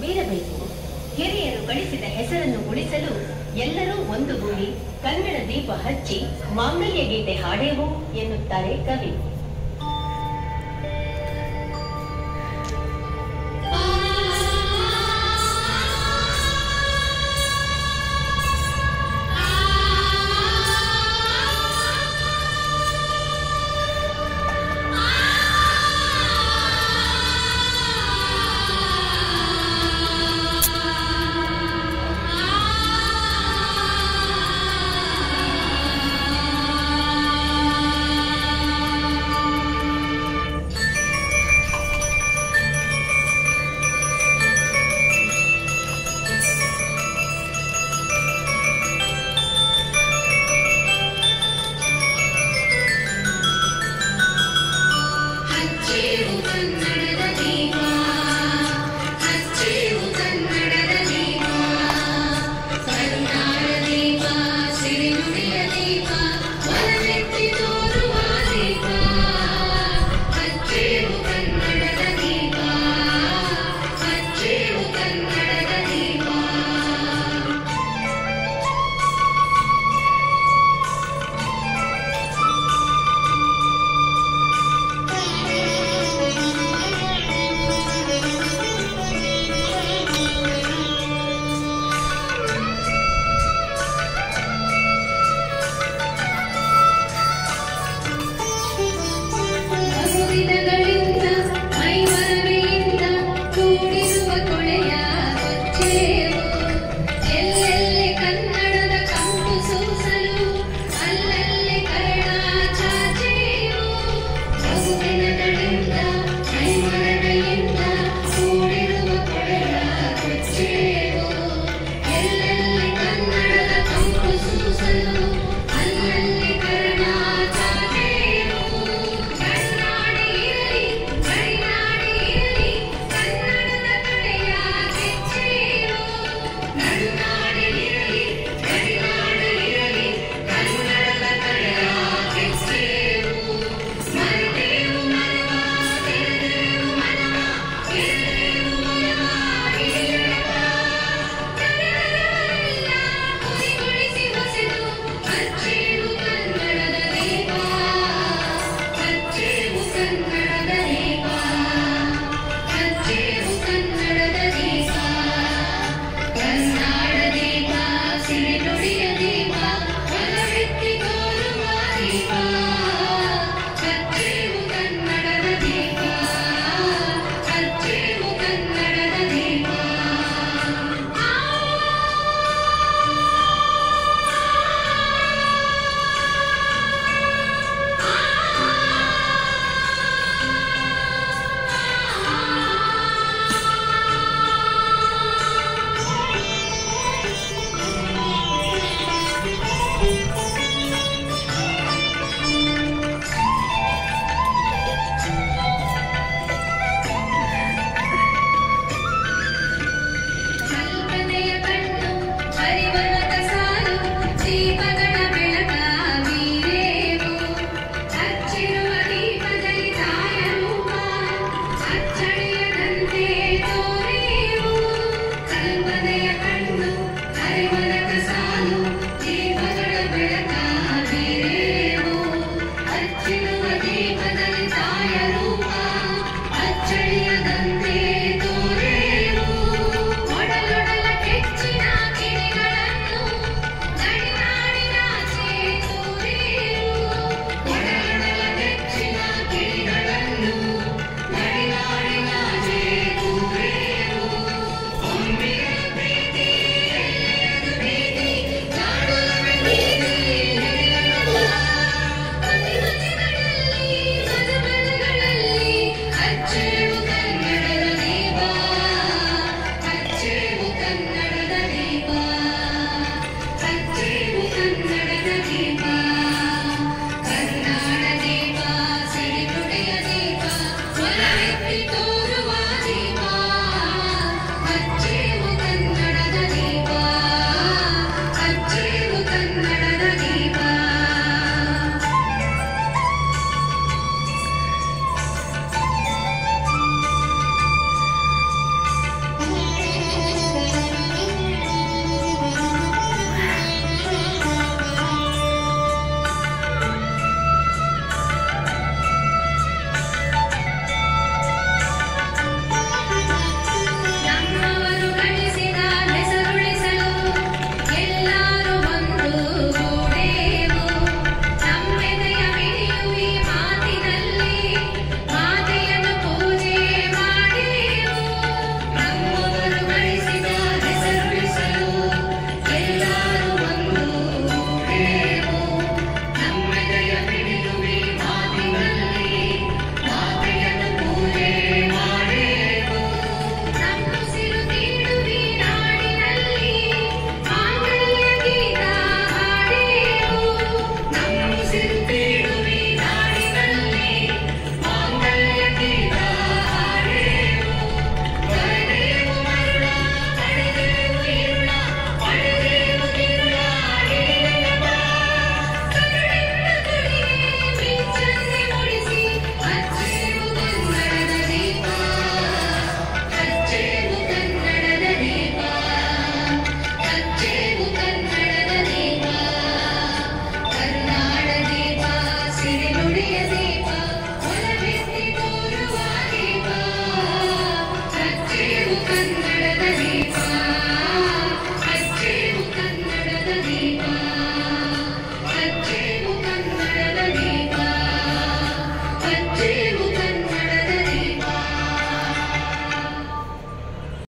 ಬೀರಬೇಕು ಹಿರಿಯರು ಗಳಿಸಿದ ಹೆಸರನ್ನು ಉಳಿಸಲು ಎಲ್ಲರೂ ಒಂದು ಗೂಡಿ ಕನ್ನಡ ದೀಪ ಹಚ್ಚಿ ಮಾಂಗಲ್ಯ ಗೀತೆ ಹಾಡೇವು ಎನ್ನುತ್ತಾರೆ ಕವಿ.